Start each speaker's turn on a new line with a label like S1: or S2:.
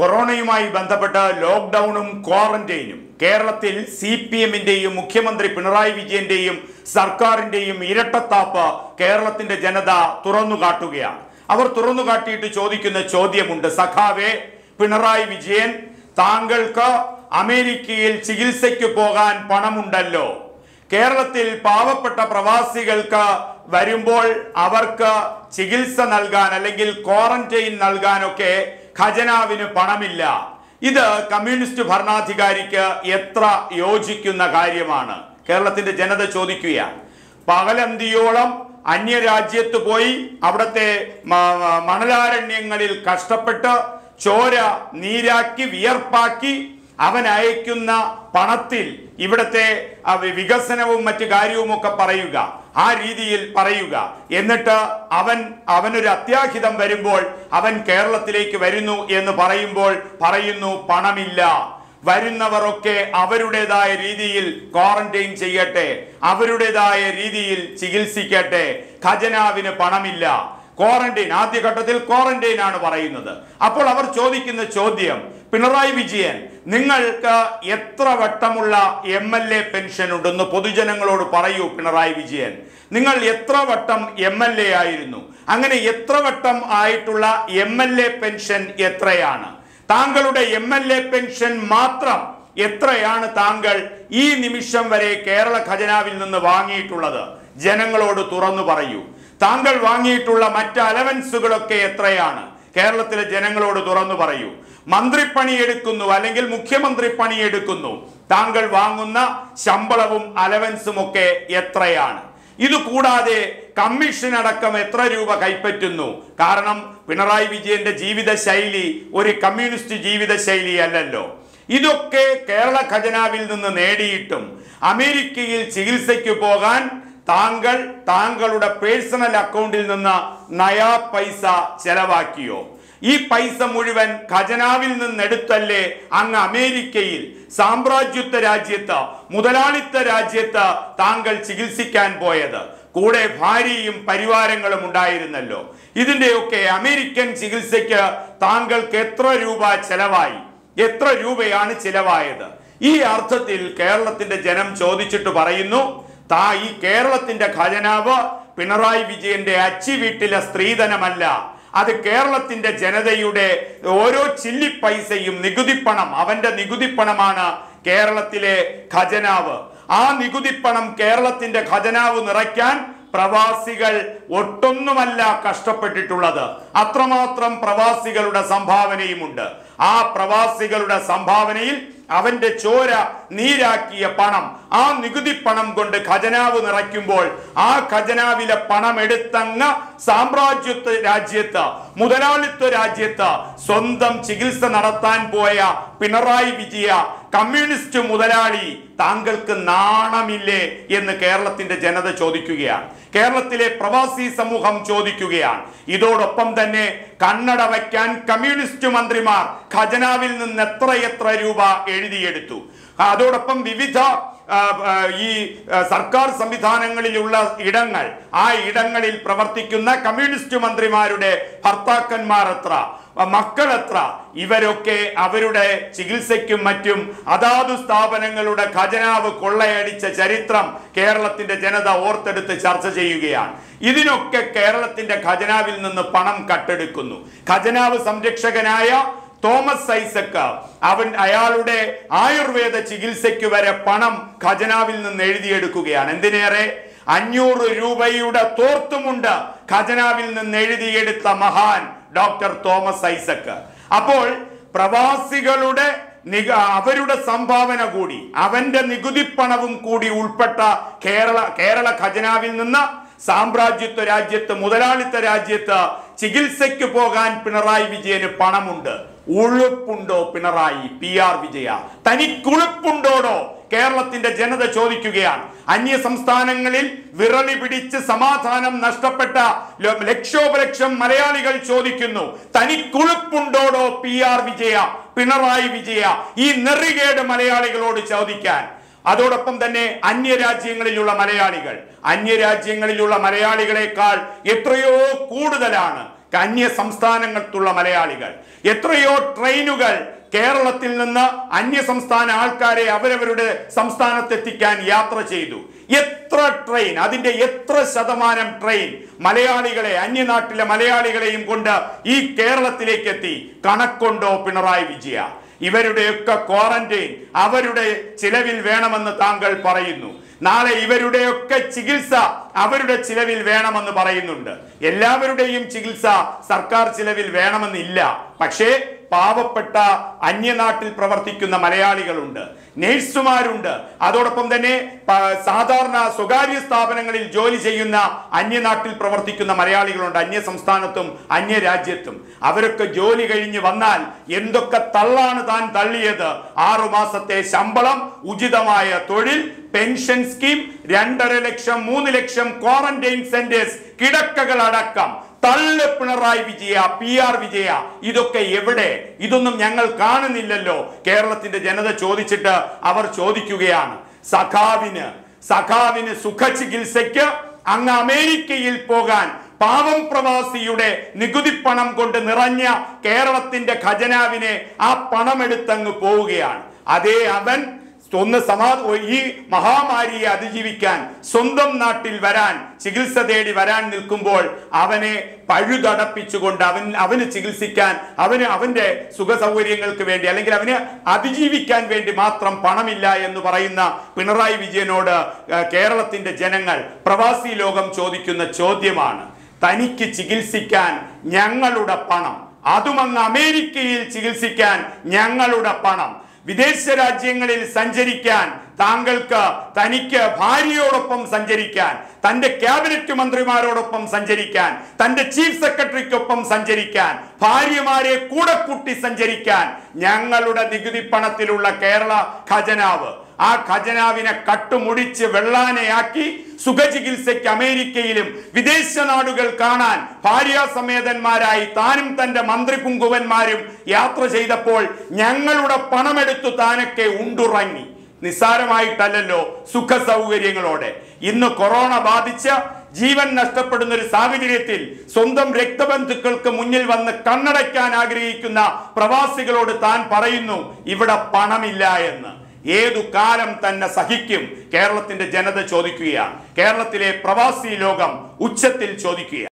S1: കൊറോണയുമായി ബന്ധപ്പെട്ട് ലോക്ക്ഡൌണും ക്വാറന്റൈനും കേരളത്തിൽ C P എമ്മിന്റെയും മുഖ്യമന്ത്രി പിണറായി വിജയന്റെയും സർക്കാരിന്റെയും ഇരട്ടത്താപ്പ് കേരളത്തിന്റെ ജനത തുറന്നു കാട്ടുകയാണ്. അവർ തുറന്നു കാട്ടിയിട്ട് ചോദിക്കുന്ന ചോദ്യമുണ്ട്. സഖാവേ പിണറായി വിജയൻ താങ്കൾക്ക് അമേരിക്കയിൽ ചികിത്സയ്ക്ക് പോകാൻ പണമുണ്ടല്ലോ. കേരളത്തിൽ പാവപ്പെട്ട പ്രവാസികൾക്ക് വരുമ്പോൾ അവർക്ക് ചികിത്സ നൽകാൻ അല്ലെങ്കിൽ ക്വാറന്റൈൻ നൽകാനൊക്കെ ഖജനാവിന് പണമില്ല. ഇത് കമ്മ്യൂണിസ്റ്റ് ഭരണാധികാരിക്ക് എത്ര യോജിക്കുന്ന കാര്യമാണ്. കേരളത്തിന്റെ ജനത ചോദിക്കുകയാണ്. പകലന്തിയോളം അന്യരാജ്യത്ത് പോയി അവിടുത്തെ മണലാരണ്യങ്ങളിൽ കഷ്ടപ്പെട്ട് ചോര നീരാക്കി വിയർപ്പാക്കി അവൻ അയക്കുന്ന പണത്തിൽ ഇവിടുത്തെ വികസനവും മറ്റു കാര്യവും ഒക്കെ പറയുക. ആ രീതിയിൽ പറയുക. എന്നിട്ട് അവൻ അവനൊരു അത്യാഹിതം വരുമ്പോൾ അവൻ കേരളത്തിലേക്ക് വരുന്നു എന്ന് പറയുമ്പോൾ പറയുന്നു പണമില്ല. വരുന്നവരൊക്കെ അവരുടേതായ രീതിയിൽ ക്വാറന്റൈൻ ചെയ്യട്ടെ. അവരുടേതായ രീതിയിൽ ചികിത്സിക്കട്ടെ. ഖജനാവിന് പണമില്ല. ക്വാറന്റൈൻ ആദ്യഘട്ടത്തിൽ ക്വാറന്റൈൻ ആണ് പറയുന്നത്. അപ്പോൾ അവർ ചോദിക്കുന്ന ചോദ്യം പിണറായി വിജയൻ നിങ്ങൾക്ക് എത്ര വട്ടമുള്ള എം എൽ എ പെൻഷൻ ഉണ്ടെന്ന് പൊതുജനങ്ങളോട് പറയൂ പിണറായി വിജയൻ. നിങ്ങൾ എത്ര വട്ടം എം എൽ എ ആയിരുന്നു? അങ്ങനെ എത്ര വട്ടം ആയിട്ടുള്ള എം എൽ എ പെൻഷൻ എത്രയാണ്? താങ്കളുടെ എം എൽ എ പെൻഷൻ മാത്രം എത്രയാണ് താങ്കൾ ഈ നിമിഷം വരെ കേരള ഖജനാവിൽ നിന്ന് വാങ്ങിയിട്ടുള്ളത്? ജനങ്ങളോട് തുറന്നു പറയൂ. താങ്കൾ വാങ്ങിയിട്ടുള്ള മറ്റ് അലവൻസുകളൊക്കെ എത്രയാണ്? കേരളത്തിലെ ജനങ്ങളോട് തുറന്നു പറയൂ. മന്ത്രിപ്പണി എടുക്കുന്നു അല്ലെങ്കിൽ മുഖ്യമന്ത്രി പണി എടുക്കുന്നു. താങ്കൾ വാങ്ങുന്ന ശമ്പളവും അലവൻസും ഒക്കെ എത്രയാണ്? ഇത് കൂടാതെ കമ്മീഷൻ അടക്കം എത്ര രൂപ കൈപ്പറ്റുന്നു? കാരണം പിണറായി വിജയന്റെ ജീവിത ശൈലി ഒരു കമ്മ്യൂണിസ്റ്റ് ജീവിത ശൈലി അല്ലല്ലോ. ഇതൊക്കെ കേരള ഖജനാവിൽ നിന്ന് നേടിയിട്ടും അമേരിക്കയിൽ ചികിത്സയ്ക്ക് പോകാൻ താങ്കൾ താങ്കളുടെ പേഴ്സണൽ അക്കൗണ്ടിൽ നിന്ന് നയാ പൈസ ചെലവാക്കിയോ? ഈ പൈസ മുഴുവൻ ഖജനാവിൽ നിന്നെടുത്തല്ലേ അങ്ങ് അമേരിക്കയിൽ സാമ്രാജ്യത്വ രാജ്യത്ത് മുതലാളിത്ത രാജ്യത്ത് താങ്കൾ ചികിത്സിക്കാൻ പോയത്? കൂടെ ഭാര്യയും പരിവാരങ്ങളും ഉണ്ടായിരുന്നല്ലോ. ഇതിന്റെയൊക്കെ അമേരിക്കൻ ചികിത്സയ്ക്ക് താങ്കൾക്ക് എത്ര രൂപ ചെലവായി? എത്ര രൂപയാണ് ചിലവായത്? ഈ അർത്ഥത്തിൽ കേരളത്തിന്റെ ജനം ചോദിച്ചിട്ട് പറയുന്നു താ ഈ കേരളത്തിന്റെ ഖജനാവ് പിണറായി വിജയന്റെ അച്ചി വീട്ടിലെ സ്ത്രീധനമല്ല. അത് കേരളത്തിന്റെ ജനതയുടെ ഓരോ ചില്ലി പൈസയും നികുതിപ്പണം അവന്റെ നികുതിപ്പണമാണ് കേരളത്തിലെ ഖജനാവ്. ആ നികുതിപ്പണം കേരളത്തിന്റെ ഖജനാവ് നിറയ്ക്കാൻ പ്രവാസികൾ ഒട്ടൊന്നുമല്ല കഷ്ടപ്പെട്ടിട്ടുള്ളത്. അത്രമാത്രം പ്രവാസികളുടെ സംഭാവനയുമുണ്ട്. ആ പ്രവാസികളുടെ സംഭാവനയിൽ അവന്റെ ചോര നീരാക്കിയ പണം. ആ നികുതി പണം കൊണ്ട് ഖജനാവ് നിറയ്ക്കുമ്പോൾ ആ ഖജനാവിലെ പണം എടുത്തങ്ങ് സാമ്രാജ്യത്വ രാജ്യത്ത് മുതലാളിത്വ രാജ്യത്ത് സ്വന്തം ചികിത്സ നടത്താൻ പോയ പിണറായി വിജയ കമ്മ്യൂണിസ്റ്റ് മുതലാളി താങ്കൾക്ക് നാണമില്ലേ എന്ന് കേരളത്തിന്റെ ജനത ചോദിക്കുകയാണ്. കേരളത്തിലെ പ്രവാസി സമൂഹം ചോദിക്കുകയാണ്. ഇതോടൊപ്പം തന്നെ കണ്ണട വയ്ക്കാൻ കമ്മ്യൂണിസ്റ്റ് മന്ത്രിമാർ ഖജനാവിൽ നിന്ന് എത്രയെത്ര രൂപ എഴുതിയെടുത്തു. അതോടൊപ്പം വിവിധ ഈ സർക്കാർ സംവിധാനങ്ങളിലുള്ള ഇടങ്ങൾ ആ ഇടങ്ങളിൽ പ്രവർത്തിക്കുന്ന കമ്മ്യൂണിസ്റ്റ് മന്ത്രിമാരുടെ ഭർത്താക്കന്മാർ എത്ര എത്ര ഇവരൊക്കെ അവരുടെ ചികിത്സയ്ക്കും മറ്റും അതാതു സ്ഥാപനങ്ങളുടെ ഖജനാവ് കൊള്ളയടിച്ച ചരിത്രം കേരളത്തിന്റെ ജനത ഓർത്തെടുത്ത് ചർച്ച ചെയ്യുകയാണ്. ഇതിനൊക്കെ കേരളത്തിന്റെ ഖജനാവിൽ നിന്ന് പണം കട്ടെടുക്കുന്നു. ഖജനാവ് സംരക്ഷകനായ തോമസ് ഐസക്ക് അവൻ അയാളുടെ ആയുർവേദ ചികിത്സയ്ക്ക് വരെ പണം ഖജനാവിൽ നിന്ന് എഴുതിയെടുക്കുകയാണ്. എന്തിനേറെ? അഞ്ഞൂറ് രൂപയുടെ തോർത്തുമുണ്ട് ഖജനാവിൽ നിന്ന് എഴുതിയെടുത്ത മഹാൻ ഡോക്ടർ തോമസ് ഐസക്ക് അപ്പോൾ പ്രവാസികളുടെ അവരുടെ സംഭാവന കൂടി അവന്റെ നികുതി പണവും കൂടി ഉൾപ്പെട്ട കേരള കേരള ഖജനാവിൽ നിന്ന് സാമ്രാജ്യത്വ രാജ്യത്ത് മുതലാളിത്ത രാജ്യത്ത് ചികിത്സയ്ക്ക് പോകാൻ പിണറായി വിജയന് പണമുണ്ട്. ഉളുപ്പുണ്ടോ പിണറായി പി ആർ വിജയ? തനിക്കുളുപ്പുണ്ടോടോ? കേരളത്തിന്റെ ജനത ചോദിക്കുകയാണ്. അന്യ സംസ്ഥാനങ്ങളിൽ വിറളി പിടിച്ച് സമാധാനം നഷ്ടപ്പെട്ട ലക്ഷോപലക്ഷം മലയാളികൾ ചോദിക്കുന്നു. തനിക്കുളുപ്പുണ്ടോടോ പി ആർ വിജയ? പിണറായി വിജയ ഈ നെറികേട് മലയാളികളോട് ചോദിക്കാൻ. അതോടൊപ്പം തന്നെ അന്യരാജ്യങ്ങളിലുള്ള മലയാളികൾ. അന്യരാജ്യങ്ങളിലുള്ള മലയാളികളെക്കാൾ എത്രയോ കൂടുതലാണ് അന്യ സംസ്ഥാനങ്ങൾക്കുള്ള മലയാളികൾ. എത്രയോ ട്രെയിനുകൾ കേരളത്തിൽ നിന്ന് അന്യ സംസ്ഥാന ആൾക്കാരെ അവരവരുടെ സംസ്ഥാനത്തെത്തിക്കാൻ യാത്ര ചെയ്തു. എത്ര ട്രെയിൻ അതിന്റെ എത്ര ശതമാനം ട്രെയിൻ മലയാളികളെ അന്യനാട്ടിലെ മലയാളികളെയും കൊണ്ട് ഈ കേരളത്തിലേക്ക് എത്തി കണക്കൊണ്ടോ പിണറായി വിജയ? ഇവരുടെയൊക്കെ ക്വാറന്റൈൻ അവരുടെ ചിലവിൽ വേണമെന്ന് താങ്കൾ പറയുന്നു. നാളെ ഇവരുടെയൊക്കെ ചികിത്സ അവരുടെ ചിലവിൽ വേണമെന്ന് പറയുന്നുണ്ട്. എല്ലാവരുടെയും ചികിത്സ സർക്കാർ ചിലവിൽ വേണമെന്നില്ല. പക്ഷേ പാവപ്പെട്ട അന്യനാട്ടിൽ പ്രവർത്തിക്കുന്ന മലയാളികളുണ്ട് നേഴ്സുമാരുണ്ട്. അതോടൊപ്പം തന്നെ സാധാരണ സ്വകാര്യ സ്ഥാപനങ്ങളിൽ ജോലി ചെയ്യുന്ന അന്യനാട്ടിൽ പ്രവർത്തിക്കുന്ന മലയാളികളുണ്ട്. അന്യ സംസ്ഥാനത്തും അന്യ രാജ്യത്തും അവരൊക്കെ ജോലി കഴിഞ്ഞ് വന്നാൽ എന്തൊക്കെ തള്ളാണ് താൻ തള്ളിയത്? ആറു മാസത്തെ ശമ്പളം ഉചിതമായ തൊഴിൽ പെൻഷൻ സ്കീം രണ്ടര ലക്ഷം മൂന്ന് ലക്ഷം ക്വാറന്റൈൻ സെന്റേഴ്സ് കിടക്കകൾ അടക്കം തള്ളു പിണറായി വിജയ പി ആർ വിജയ ഇതൊക്കെ എവിടെ? ഇതൊന്നും ഞങ്ങൾ കാണുന്നില്ലല്ലോ. കേരളത്തിന്റെ ജനത ചോദിച്ചിട്ട് അവർ ചോദിക്കുകയാണ്. സഖാവിന് സഖാവിന് സുഖ ചികിത്സയ്ക്ക് അങ്ങ് അമേരിക്കയിൽ പോകാൻ പാവം പ്രവാസിയുടെ നികുതി പണം കൊണ്ട് നിറഞ്ഞ കേരളത്തിന്റെ ഖജനാവിനെ ആ പണമെടുത്തങ്ങ് പോവുകയാണ്. അതേ അവൻ ഒന്ന് സമാ ഈ മഹാമാരിയെ അതിജീവിക്കാൻ സ്വന്തം നാട്ടിൽ വരാൻ ചികിത്സ തേടി വരാൻ നിൽക്കുമ്പോൾ അവനെ പഴുതടപ്പിച്ചുകൊണ്ട് അവൻ അവന് ചികിത്സിക്കാൻ അവന് അവന്റെ സുഖ സൗകര്യങ്ങൾക്ക് വേണ്ടി അല്ലെങ്കിൽ അവന് അതിജീവിക്കാൻ വേണ്ടി മാത്രം പണമില്ല എന്ന് പറയുന്ന പിണറായി വിജയനോട് കേരളത്തിന്റെ ജനങ്ങൾ പ്രവാസി ലോകം ചോദിക്കുന്ന ചോദ്യമാണ്. തനിക്ക് ചികിത്സിക്കാൻ ഞങ്ങളുടെ പണം. അതുമങ്ങ് അമേരിക്കയിൽ ചികിത്സിക്കാൻ ഞങ്ങളുടെ പണം. വിദേശ രാജ്യങ്ങളിൽ സഞ്ചരിക്കാൻ താങ്കൾക്ക് തനിക്ക് ഭാര്യയോടൊപ്പം സഞ്ചരിക്കാൻ തന്റെ ക്യാബിനറ്റ് മന്ത്രിമാരോടൊപ്പം സഞ്ചരിക്കാൻ തന്റെ ചീഫ് സെക്രട്ടറിക്കൊപ്പം സഞ്ചരിക്കാൻ ഭാര്യമാരെ കൂടെ കൂട്ടി സഞ്ചരിക്കാൻ ഞങ്ങളുടെ നികുതി പണത്തിലുള്ള കേരള ഖജനാവ് ആ ഖജനാവിനെ കട്ടുമുടിച്ച് വെള്ളാനയാക്കി സുഖചികിത്സയ്ക്ക് അമേരിക്കയിലും വിദേശ നാടുകൾ കാണാൻ ഭാര്യാസമേതന്മാരായി താനും തന്റെ മന്ത്രി കുങ്കുവന്മാരും യാത്ര ചെയ്തപ്പോൾ ഞങ്ങളുടെ പണമെടുത്തു താനൊക്കെ ഉണ്ടുറങ്ങി. നിസ്സാരമായിട്ടല്ലല്ലോ സുഖ സൗകര്യങ്ങളോടെ ഇന്ന് കൊറോണ ബാധിച്ച ജീവൻ നഷ്ടപ്പെടുന്ന ഒരു സാഹചര്യത്തിൽ സ്വന്തം രക്തബന്ധുക്കൾക്ക് മുന്നിൽ വന്ന് കണ്ണടയ്ക്കാൻ ആഗ്രഹിക്കുന്ന പ്രവാസികളോട് താൻ പറയുന്നു ഇവിടെ പണമില്ല എന്ന്. ഏതു കാലം തന്നെ സഹിക്കും? കേരളത്തിന്റെ ജനത ചോദിക്കുകയാണ് കേരളത്തിലെ പ്രവാസി ലോകം ഉച്ചത്തിൽ ചോദിക്കുക